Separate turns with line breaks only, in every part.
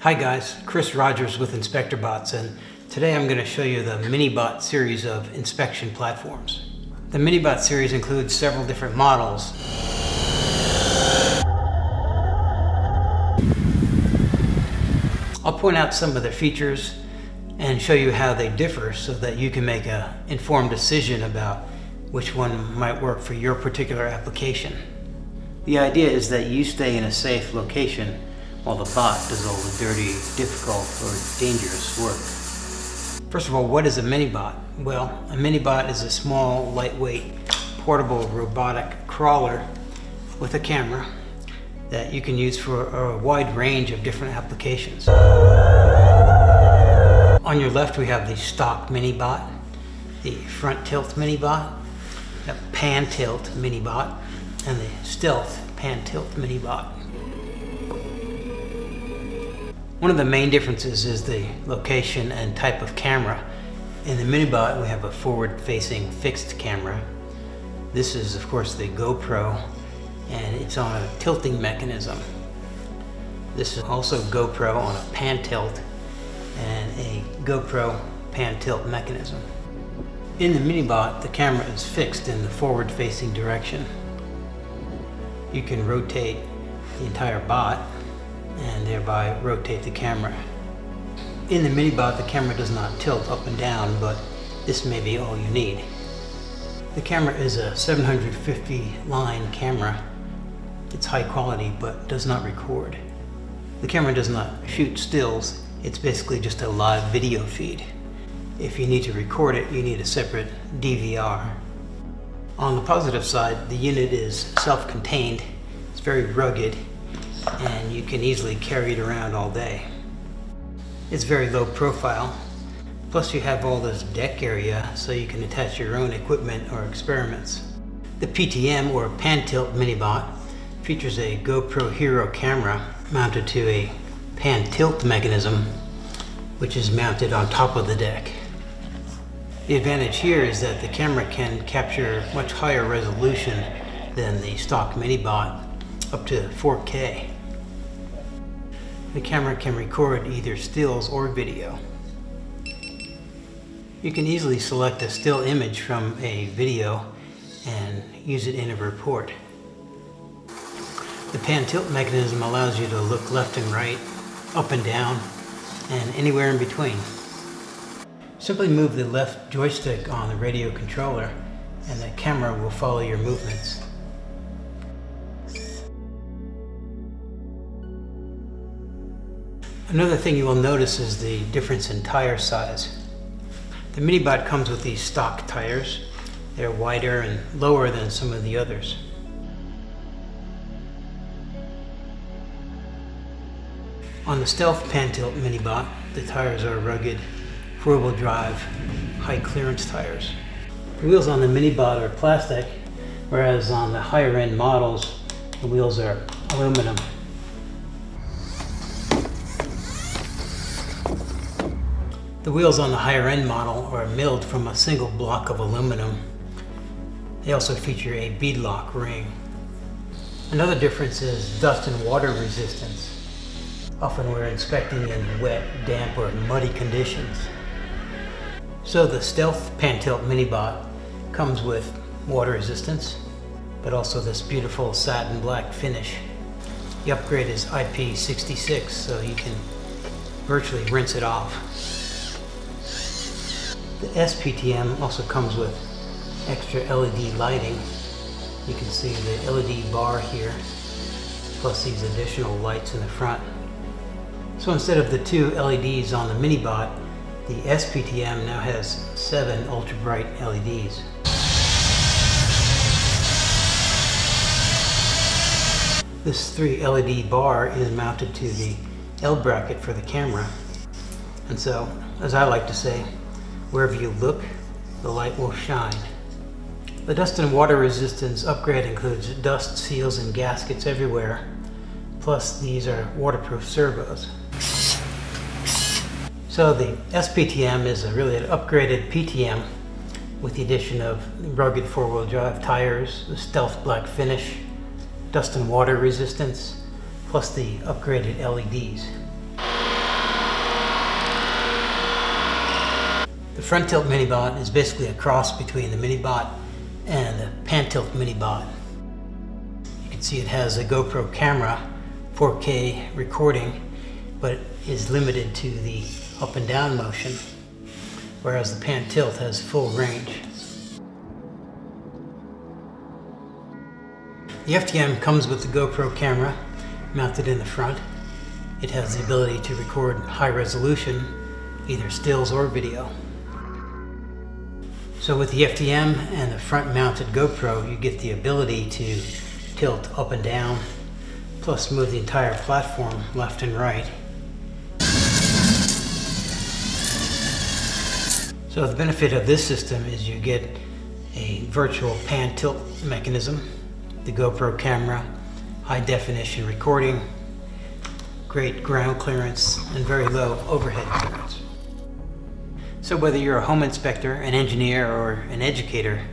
Hi guys, Chris Rogers with Inspectorbots and today I'm going to show you the Minibot series of inspection platforms. The Minibot series includes several different models. I'll point out some of their features and show you how they differ so that you can make an informed decision about which one might work for your particular application. The idea is that you stay in a safe location while the bot does all the dirty, difficult, or dangerous work. First of all, what is a mini-bot? Well, a mini-bot is a small, lightweight, portable robotic crawler with a camera that you can use for a wide range of different applications. On your left, we have the stock mini-bot, the front tilt mini-bot, the pan tilt mini-bot, and the stealth pan tilt mini-bot. One of the main differences is the location and type of camera. In the Minibot, we have a forward-facing fixed camera. This is, of course, the GoPro, and it's on a tilting mechanism. This is also GoPro on a pan tilt and a GoPro pan tilt mechanism. In the Minibot, the camera is fixed in the forward-facing direction. You can rotate the entire bot and thereby rotate the camera. In the Minibot, the camera does not tilt up and down, but this may be all you need. The camera is a 750 line camera. It's high quality, but does not record. The camera does not shoot stills. It's basically just a live video feed. If you need to record it, you need a separate DVR. On the positive side, the unit is self-contained. It's very rugged and you can easily carry it around all day. It's very low profile, plus you have all this deck area so you can attach your own equipment or experiments. The PTM or Pan Tilt Minibot features a GoPro Hero camera mounted to a pan tilt mechanism which is mounted on top of the deck. The advantage here is that the camera can capture much higher resolution than the stock Minibot up to 4K. The camera can record either stills or video. You can easily select a still image from a video and use it in a report. The pan tilt mechanism allows you to look left and right, up and down, and anywhere in between. Simply move the left joystick on the radio controller and the camera will follow your movements. Another thing you will notice is the difference in tire size. The Minibot comes with these stock tires. They're wider and lower than some of the others. On the Stealth Pan-Tilt Minibot, the tires are rugged, four-wheel drive, high clearance tires. The wheels on the Minibot are plastic, whereas on the higher end models, the wheels are aluminum. The wheels on the higher end model are milled from a single block of aluminum. They also feature a beadlock ring. Another difference is dust and water resistance. Often we're inspecting in wet, damp, or muddy conditions. So the Stealth Pan-Tilt Minibot comes with water resistance, but also this beautiful satin black finish. The upgrade is IP66, so you can virtually rinse it off. The SPTM also comes with extra LED lighting. You can see the LED bar here, plus these additional lights in the front. So instead of the two LEDs on the Minibot, the SPTM now has seven ultra bright LEDs. This three LED bar is mounted to the L bracket for the camera. And so, as I like to say, Wherever you look, the light will shine. The dust and water resistance upgrade includes dust seals and gaskets everywhere. Plus these are waterproof servos. So the SPTM is a really an upgraded PTM with the addition of rugged four-wheel drive tires, the stealth black finish, dust and water resistance, plus the upgraded LEDs. The front tilt minibot is basically a cross between the minibot and the pan tilt minibot. You can see it has a GoPro camera, 4K recording, but is limited to the up and down motion, whereas the pan tilt has full range. The FTM comes with the GoPro camera mounted in the front. It has the ability to record high resolution, either stills or video. So with the FTM and the front mounted GoPro, you get the ability to tilt up and down, plus move the entire platform left and right. So the benefit of this system is you get a virtual pan tilt mechanism, the GoPro camera, high definition recording, great ground clearance, and very low overhead clearance. So whether you're a home inspector, an engineer, or an educator,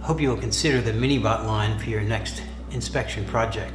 I hope you will consider the Minibot line for your next inspection project.